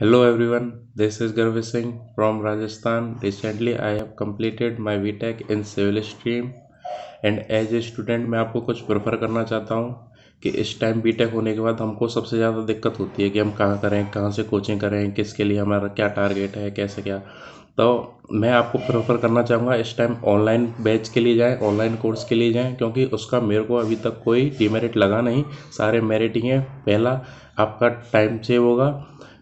Hello everyone, this is Garvi Singh from Rajasthan. Recently I have completed my VTech in civil stream. And as a student मैं आपको कुछ prefer करना चाहता हूँ कि इस टाइम बीटेक होने के बाद हमको सबसे ज़्यादा दिक्कत होती है कि हम कहाँ करें कहाँ से कोचिंग करें किसके लिए हमारा क्या टारगेट है कैसे क्या। तो मैं आपको प्रेफर करना चाहूँगा इस टाइम ऑनलाइन बैच के लिए जाएँ ऑनलाइन कोर्स के लिए जाएँ क्योंकि उसका मेरे को अभी तक कोई डीमेरिट लगा नहीं। सारे मेरिट ही हैं। पहला आपका टाइम सेव होगा।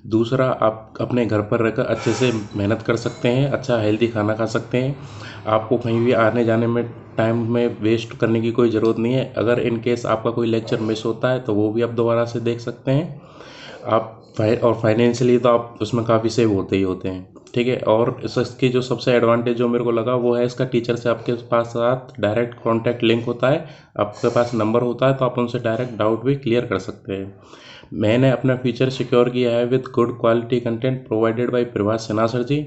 दूसरा, आप अपने घर पर रहकर अच्छे से मेहनत कर सकते हैं अच्छा हेल्दी खाना खा सकते हैं। आपको कहीं भी आने जाने में टाइम में वेस्ट करने की कोई ज़रूरत नहीं है। अगर इन केस आपका कोई लेक्चर मिस होता है तो वो भी आप दोबारा से देख सकते हैं। आप और फाइनेंशियली तो आप उसमें काफ़ी सेव होते ही होते हैं। ठीक है? और इसकी जो सबसे एडवांटेज जो मेरे को लगा, वो है इसका टीचर से आपके पास साथ डायरेक्ट कॉन्टैक्ट लिंक होता है। आपके पास नंबर होता है तो आप उनसे डायरेक्ट डाउट भी क्लियर कर सकते हैं। मैंने अपना फ्यूचर सिक्योर किया है with good quality content provided by Prabhash Sinha sir ji.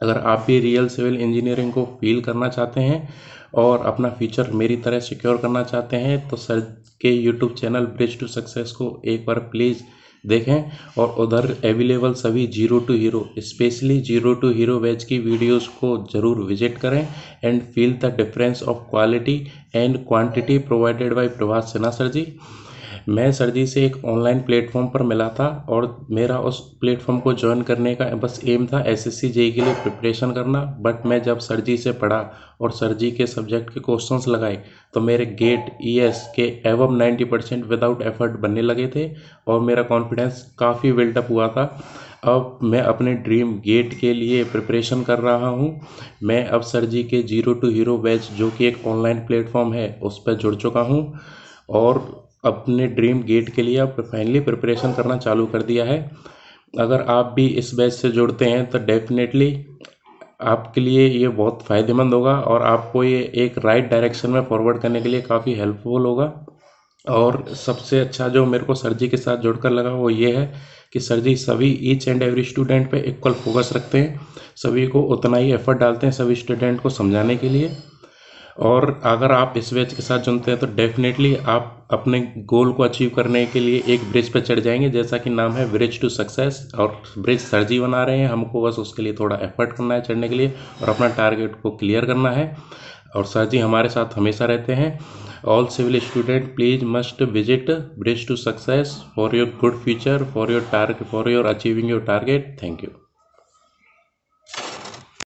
अगर आप भी रियल सिविल इंजीनियरिंग को फील करना चाहते हैं और अपना फ्यूचर मेरी तरह सिक्योर करना चाहते हैं तो सर के YouTube channel bridge to success को एक बार प्लीज़ देखें और उधर अवेलेबल सभी zero to hero specially zero to hero veg की वीडियोस को ज़रूर विज़िट करें and feel the difference of quality and quantity provided by Prabhat Sinha sir ji. मैं सर जी से एक ऑनलाइन प्लेटफॉर्म पर मिला था और मेरा उस प्लेटफॉर्म को ज्वाइन करने का बस एम था एस एस के लिए प्रिपरेशन करना। बट मैं जब सर जी से पढ़ा और सर जी के सब्जेक्ट के क्वेश्चंस लगाए तो मेरे गेट ई एस के एवम नाइन्टी परसेंट विदाउट एफर्ट बनने लगे थे और मेरा कॉन्फिडेंस काफ़ी बिल्डअप हुआ था। अब मैं अपने ड्रीम गेट के लिए प्रिपरेशन कर रहा हूँ। मैं अब सर जी के ज़ीरो टू हीरो बैच जो कि एक ऑनलाइन प्लेटफॉर्म है, उस पर जुड़ चुका हूँ। और अपने ड्रीम गेट के लिए अब फाइनली प्रिपरेशन करना चालू कर दिया है। अगर आप भी इस बैच से जुड़ते हैं तो डेफिनेटली आपके लिए ये बहुत फ़ायदेमंद होगा और आपको ये एक राइट डायरेक्शन में फॉरवर्ड करने के लिए काफ़ी हेल्पफुल होगा। और सबसे अच्छा जो मेरे को सर जी के साथ जुड़कर लगा वो ये है कि सर जी सभी ईच एंड एवरी स्टूडेंट पे इक्वल फोकस रखते हैं। सभी को उतना ही एफर्ट डालते हैं सभी स्टूडेंट को समझाने के लिए। और अगर आप इस बैच के साथ चुनते हैं तो डेफिनेटली आप अपने गोल को अचीव करने के लिए एक ब्रिज पर चढ़ जाएँगे, जैसा कि नाम है ब्रिज टू सक्सेस और ब्रिज सरजी बना रहे हैं। हमको बस उसके लिए थोड़ा एफर्ट करना है चढ़ने के लिए, और अपना टारगेट को क्लियर करना है। और सर जी हमारे साथ हमेशा रहते हैं। All civil student please must visit bridge to success for your good future for your target for your achieving your target thank you